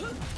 Huh?